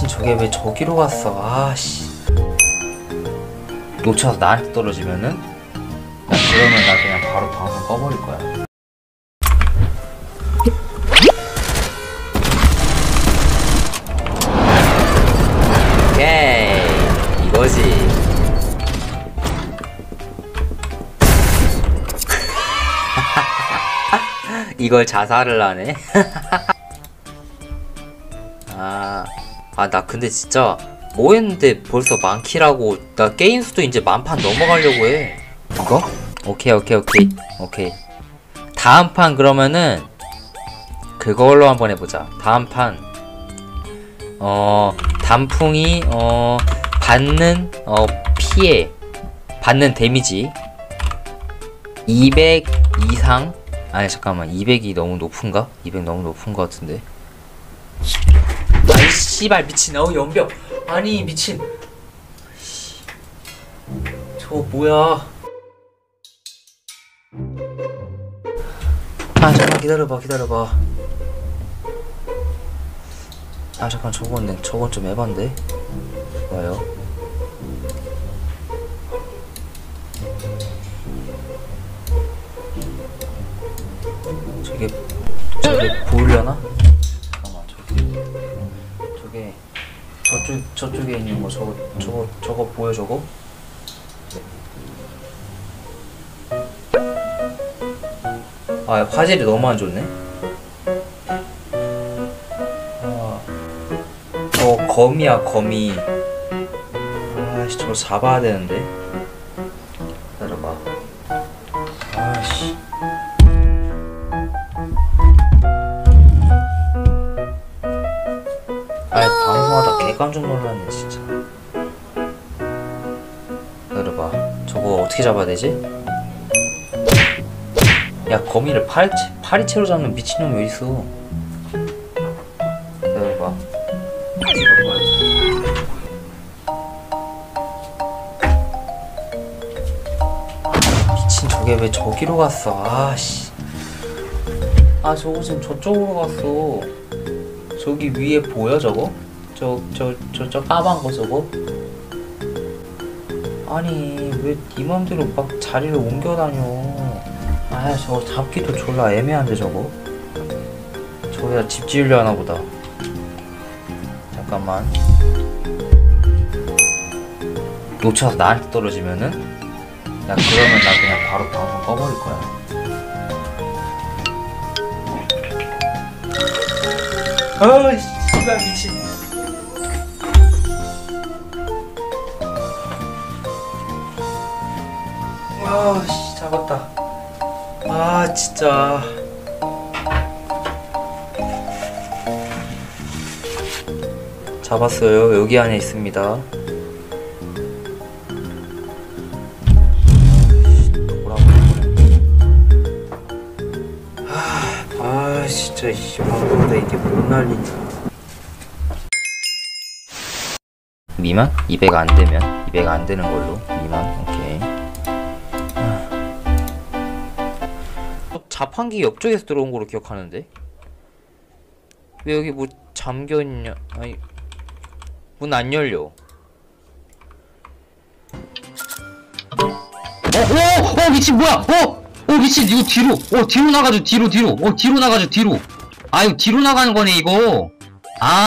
미친 저게 왜 저기로 갔어? 아씨. 놓쳐서 나한테 떨어지면은 나 그러면 나 그냥 바로 방송 꺼버릴 거야. 오케이. 이거지. 이걸 자살을 하네 아, 나 근데 진짜 뭐 했는데 벌써 만키라고 나 게임 수도 이제 만판 넘어가려고 해. 이거? 오케이, 오케이, 오케이, 오케이. 다음 판 그러면은 그걸로 한번 해보자. 다음 판, 어, 단풍이, 어, 받는, 어, 피해, 받는 데미지 200 이상? 아니, 잠깐만. 200이 너무 높은가? 200 너무 높은 것 같은데. 씨발 미친. 어우 연병. 아니 미친. 씨. 저거 뭐야? 아 잠깐 기다려봐 기다려봐. 아 잠깐 저건 저건 좀 에반데? 봐요? 저게 저게 보 저쪽 저쪽에 있는 거 저거 저거 저거 보여 저거? 아 화질이 너무 안 좋네. 아, 저 거미야 거미. 아씨 저거 잡아야 되는데. 기다려봐. 아이 방송하다 개 깜짝 놀랐네 진짜. 기다려봐. 저거 어떻게 잡아야 되지? 야 거미를 파리채, 파리채로 잡는 미친놈이 어딨어? 기다려봐. 미친 저게 왜 저기로 갔어? 아씨. 아 저거 지금 저쪽으로 갔어 저기 위에 보여 저거? 저 저 저 저 까만 거 저거? 아니 왜 네 맘대로 막 자리를 옮겨 다녀? 아 저거 잡기도 졸라 애매한데 저거? 저기다 집 지으려 하나 보다. 잠깐만. 놓쳐서 나한테 떨어지면은 야 그러면 나 그냥 바로 방송 꺼버릴 거야. 아, 씨발 미친. 아, 씨, 잡았다. 아, 진짜. 잡았어요. 여기 안에 있습니다. 아, 진짜 씨, 방송다 이게 못 날리냐. 미만? 200 안 되면? 200 안 되는 걸로? 미만? 오케이. 어, 자판기 옆쪽에서 들어온 걸로 기억하는데? 왜 여기 뭐 잠겨있냐? 아니 문 안 열려. 어, 어, 어, 미친, 뭐야, 어, 어, 미친, 이거 뒤로, 어, 뒤로 나가죠, 뒤로, 뒤로, 어, 뒤로 나가죠, 뒤로. 아, 이거 뒤로 나가는 거네, 이거. 아,